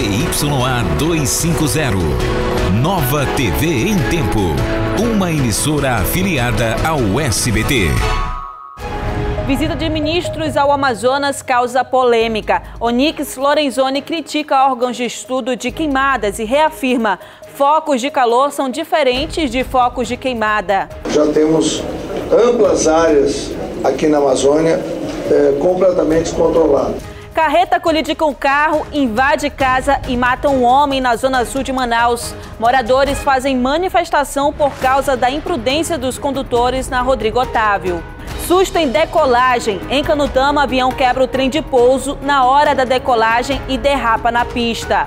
ZYA 250. Nova TV em Tempo. Uma emissora afiliada ao SBT. Visita de ministros ao Amazonas causa polêmica. Onix Lorenzoni critica órgãos de estudo de queimadas e reafirma: focos de calor são diferentes de focos de queimada. Já temos amplas áreas aqui na Amazônia é, completamente controladas. Carreta colide com carro, invade casa e mata um homem na zona sul de Manaus. Moradores fazem manifestação por causa da imprudência dos condutores na Rodrigo Otávio. Susto em decolagem. Em Canutama, avião quebra o trem de pouso na hora da decolagem e derrapa na pista.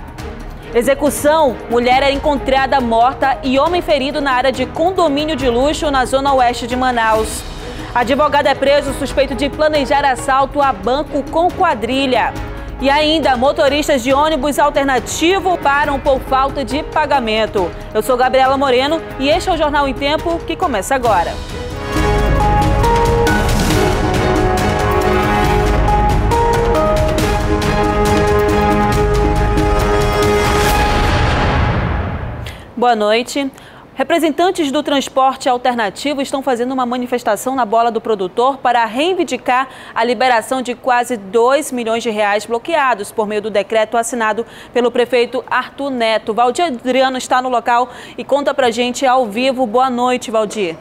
Execução: mulher é encontrada morta e homem ferido na área de condomínio de luxo na zona oeste de Manaus. Advogado é preso suspeito de planejar assalto a banco com quadrilha. E ainda, motoristas de ônibus alternativo param por falta de pagamento. Eu sou Gabriela Moreno e este é o Jornal em Tempo que começa agora. Boa noite. Representantes do transporte alternativo estão fazendo uma manifestação na bola do produtor para reivindicar a liberação de quase 2 milhões de reais bloqueados por meio do decreto assinado pelo prefeito Arthur Neto. Valdir Adriano está no local e conta pra gente ao vivo. Boa noite, Valdir.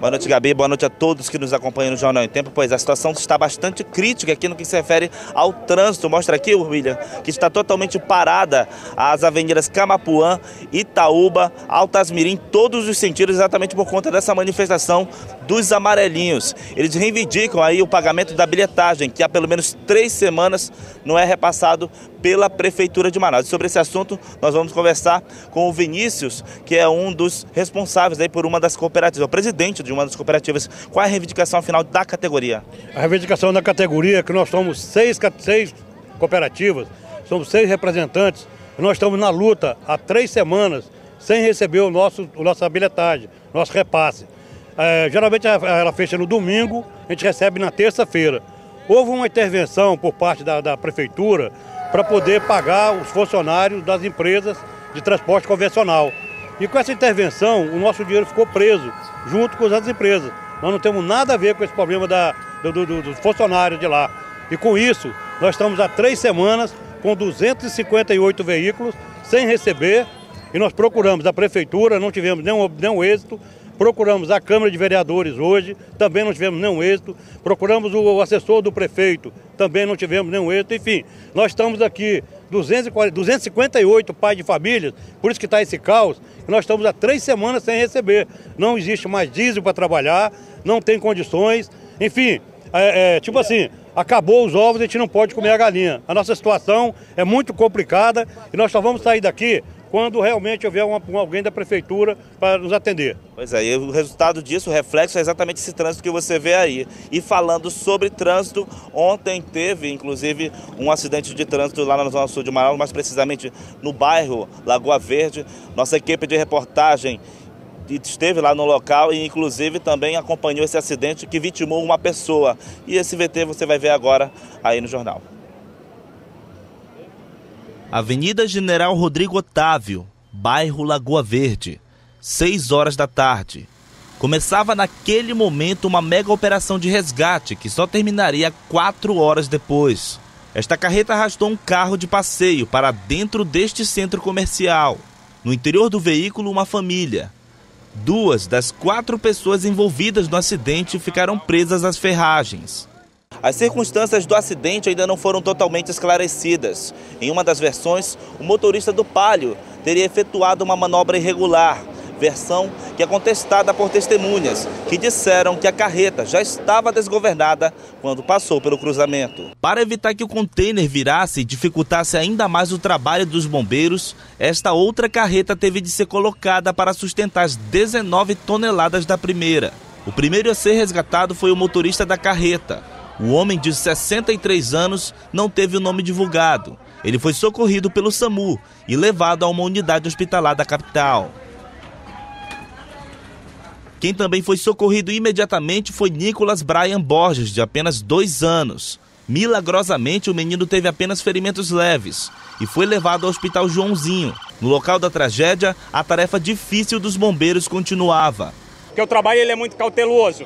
Boa noite, Gabi. Boa noite a todos que nos acompanham no Jornal em Tempo, pois a situação está bastante crítica aqui no que se refere ao trânsito. Mostra aqui, William, que está totalmente parada as avenidas Camapuã, Itaúba, Altasmirim, todos os sentidos, exatamente por conta dessa manifestação dos amarelinhos. Eles reivindicam aí o pagamento da bilhetagem, que há pelo menos três semanas não é repassado pela Prefeitura de Manaus. sobre esse assunto, nós vamos conversar com o Vinícius, que é um dos responsáveis aí por uma das cooperativas, o presidente de uma das cooperativas. Qual é a reivindicação final da categoria? A reivindicação da categoria é que nós somos seis, seis cooperativas, somos seis representantes, nós estamos na luta há três semanas sem receber o nosso, a nossa bilhetagem, nosso repasse. É, geralmente ela fecha no domingo, a gente recebe na terça-feira. Houve uma intervenção por parte da, da prefeitura para poder pagar os funcionários das empresas de transporte convencional. E com essa intervenção, o nosso dinheiro ficou preso, junto com as outras empresas. Nós não temos nada a ver com esse problema da, do, do, dos funcionários de lá. E com isso, nós estamos há três semanas com 258 veículos sem receber e nós procuramos a prefeitura, não tivemos nenhum, nenhum êxito. Procuramos a Câmara de Vereadores hoje, também não tivemos nenhum êxito. Procuramos o assessor do prefeito, também não tivemos nenhum êxito. Enfim, nós estamos aqui 240, 258 pais de famílias, por isso que está esse caos. Nós estamos há três semanas sem receber. Não existe mais diesel para trabalhar, não tem condições. Enfim, é, é, tipo assim, acabou os ovos, a gente não pode comer a galinha. A nossa situação é muito complicada e nós só vamos sair daqui quando realmente houver uma, alguém da prefeitura para nos atender. Pois é, e o resultado disso, o reflexo é exatamente esse trânsito que você vê aí. E falando sobre trânsito, ontem teve inclusive um acidente de trânsito lá na zona sul de Manaus, mais precisamente no bairro Lagoa Verde. Nossa equipe de reportagem esteve lá no local e inclusive também acompanhou esse acidente que vitimou uma pessoa. E esse VT você vai ver agora aí no jornal. Avenida General Rodrigo Otávio, bairro Lagoa Verde, 6 horas da tarde. Começava naquele momento uma mega operação de resgate que só terminaria quatro horas depois. Esta carreta arrastou um carro de passeio para dentro deste centro comercial. No interior do veículo, uma família. Duas das quatro pessoas envolvidas no acidente ficaram presas às ferragens. As circunstâncias do acidente ainda não foram totalmente esclarecidas. Em uma das versões, o motorista do Palio teria efetuado uma manobra irregular, versão que é contestada por testemunhas, que disseram que a carreta já estava desgovernada quando passou pelo cruzamento. Para evitar que o container virasse e dificultasse ainda mais o trabalho dos bombeiros, esta outra carreta teve de ser colocada para sustentar as 19 toneladas da primeira. O primeiro a ser resgatado foi o motorista da carreta, o homem de 63 anos não teve o nome divulgado. Ele foi socorrido pelo SAMU e levado a uma unidade hospitalar da capital. Quem também foi socorrido imediatamente foi Nicolas Brian Borges, de apenas dois anos. Milagrosamente, o menino teve apenas ferimentos leves e foi levado ao Hospital Joãozinho. No local da tragédia, a tarefa difícil dos bombeiros continuava. Porque o trabalho ele é muito cauteloso.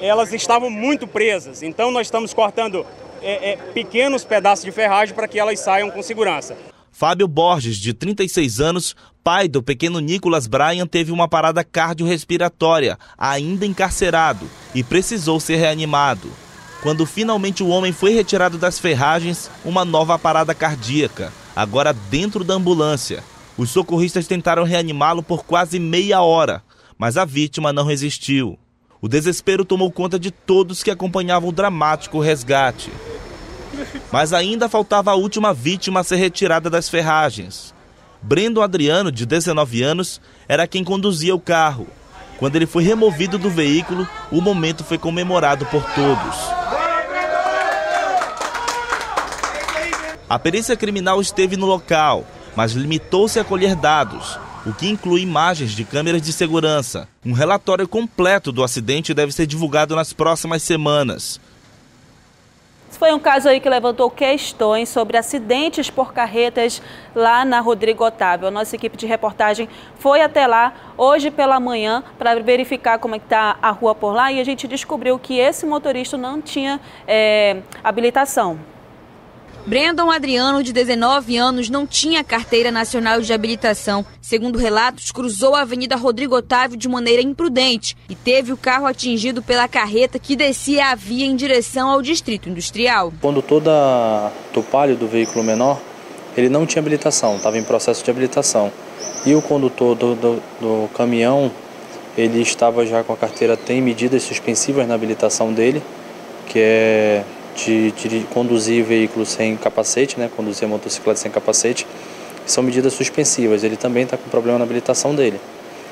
Elas estavam muito presas, então nós estamos cortando é, é, pequenos pedaços de ferragem para que elas saiam com segurança. Fábio Borges, de 36 anos, pai do pequeno Nicolas Bryan, teve uma parada cardiorrespiratória, ainda encarcerado, e precisou ser reanimado. Quando finalmente o homem foi retirado das ferragens, uma nova parada cardíaca, agora dentro da ambulância. Os socorristas tentaram reanimá-lo por quase meia hora, mas a vítima não resistiu. O desespero tomou conta de todos que acompanhavam o dramático resgate. Mas ainda faltava a última vítima a ser retirada das ferragens. Brendo Adriano, de 19 anos, era quem conduzia o carro. Quando ele foi removido do veículo, o momento foi comemorado por todos. A perícia criminal esteve no local, mas limitou-se a colher dados, o que inclui imagens de câmeras de segurança. Um relatório completo do acidente deve ser divulgado nas próximas semanas. Foi um caso aí que levantou questões sobre acidentes por carretas lá na Rodrigo Otávio. A nossa equipe de reportagem foi até lá hoje pela manhã para verificar como é está a rua por lá e a gente descobriu que esse motorista não tinha é, habilitação. Brandon Adriano, de 19 anos, não tinha carteira nacional de habilitação. Segundo relatos, cruzou a Avenida Rodrigo Otávio de maneira imprudente e teve o carro atingido pela carreta que descia a via em direção ao distrito industrial. O condutor da Tupalho do veículo menor, ele não tinha habilitação, estava em processo de habilitação. E o condutor do, do, do caminhão, ele estava já com a carteira, tem medidas suspensivas na habilitação dele, que é de, de conduzir veículos sem capacete, né, conduzir motocicleta sem capacete, são medidas suspensivas. Ele também está com problema na habilitação dele.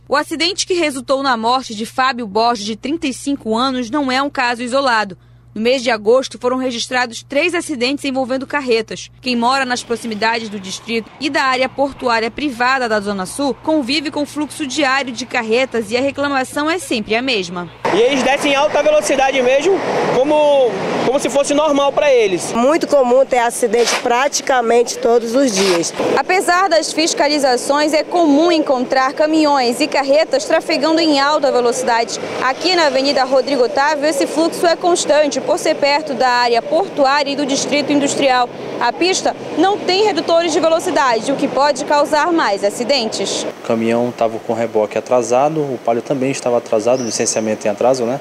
O acidente que resultou na morte de Fábio Borges, de 35 anos, não é um caso isolado. No mês de agosto, foram registrados três acidentes envolvendo carretas. Quem mora nas proximidades do distrito e da área portuária privada da Zona Sul convive com o fluxo diário de carretas e a reclamação é sempre a mesma. E eles descem em alta velocidade mesmo, como, como se fosse normal para eles. Muito comum ter acidente praticamente todos os dias. Apesar das fiscalizações, é comum encontrar caminhões e carretas trafegando em alta velocidade. Aqui na Avenida Rodrigo Otávio, esse fluxo é constante por ser perto da área portuária e do distrito industrial. A pista não tem redutores de velocidade, o que pode causar mais acidentes. O caminhão estava com reboque atrasado, o palio também estava atrasado, o licenciamento em atraso, né?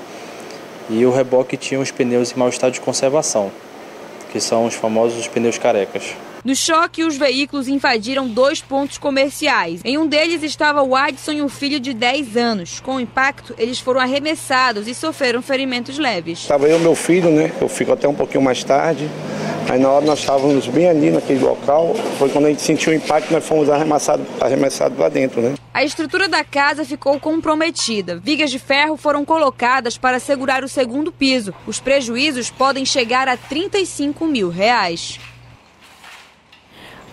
E o reboque tinha os pneus em mau estado de conservação, que são os famosos pneus carecas. No choque, os veículos invadiram dois pontos comerciais. Em um deles estava o Adson e um filho de 10 anos. Com o impacto, eles foram arremessados e sofreram ferimentos leves. Estava eu e meu filho, né? Eu fico até um pouquinho mais tarde. Aí na hora nós estávamos bem ali naquele local, foi quando a gente sentiu o impacto nós fomos arremessados arremessado lá dentro, né? A estrutura da casa ficou comprometida. Vigas de ferro foram colocadas para segurar o segundo piso. Os prejuízos podem chegar a 35 mil reais.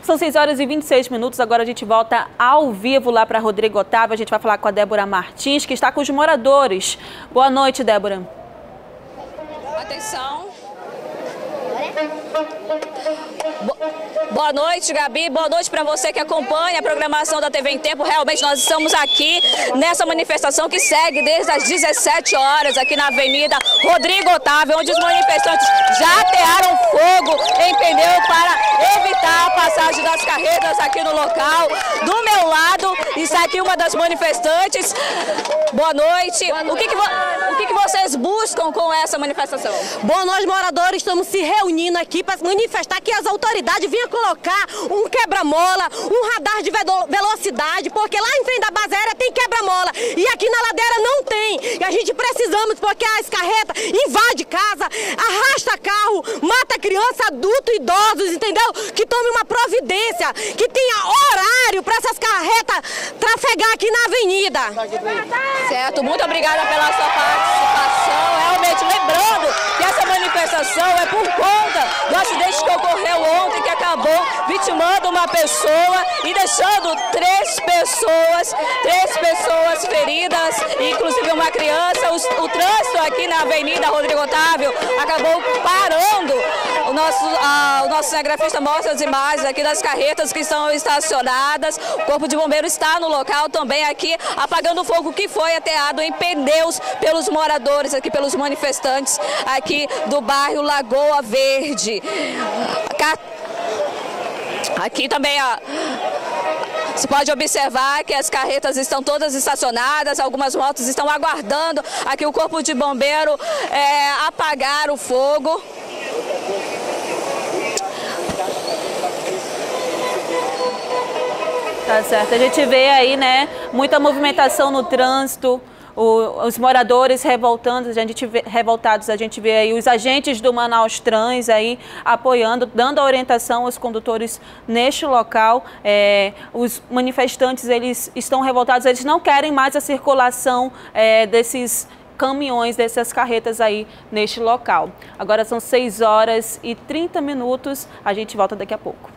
São 6 horas e 26 minutos. Agora a gente volta ao vivo lá para Rodrigo Otávio. A gente vai falar com a Débora Martins, que está com os moradores. Boa noite, Débora. Atenção. Boa noite, Gabi. Boa noite para você que acompanha a programação da TV em Tempo. Realmente nós estamos aqui nessa manifestação que segue desde as 17 horas aqui na Avenida Rodrigo Otávio, onde os manifestantes já atearam fogo em pneu para evitar a passagem das carretas aqui no local. Do meu lado está aqui uma das manifestantes. Boa noite. Boa noite. O, que, que, o que, que vocês buscam com essa manifestação? Bom, nós moradores estamos se reunindo aqui para manifestar que as autoridades vinham colocar um quebra-mola, um radar de velocidade, porque lá em frente da base aérea tem quebra-mola e aqui na ladeira não tem. E a gente precisamos, porque as carretas invadem casa, arrasta carro, mata criança, adulto, idosos, entendeu? Que tome uma providência, que tenha horário para essas carretas trafegar aqui na avenida. Certo, muito obrigada pela sua participação. Realmente, lembrando que essa manifestação é por conta do acidente que ocorreu ontem, que acabou vitimando uma pessoa e deixando três pessoas, três pessoas feridas, inclusive uma criança. O, o trânsito aqui na Avenida Rodrigo Otávio acabou parando. O nosso, a, o nosso cinegrafista mostra as imagens aqui das carretas que estão estacionadas. O Corpo de Bombeiro está no local também aqui, apagando o fogo que foi ateado em pneus pelos moradores aqui, pelos manifestantes aqui do bairro Lagoa Verde. Aqui também, ó. Você pode observar que as carretas estão todas estacionadas, algumas motos estão aguardando aqui o corpo de bombeiro é, apagar o fogo. Tá certo. A gente vê aí, né, muita movimentação no trânsito, o, os moradores revoltando, a gente vê, revoltados, a gente vê aí os agentes do Manaus Trans aí apoiando, dando orientação aos condutores neste local. É, os manifestantes, eles estão revoltados, eles não querem mais a circulação é, desses caminhões, dessas carretas aí neste local. Agora são 6 horas e 30 minutos, a gente volta daqui a pouco.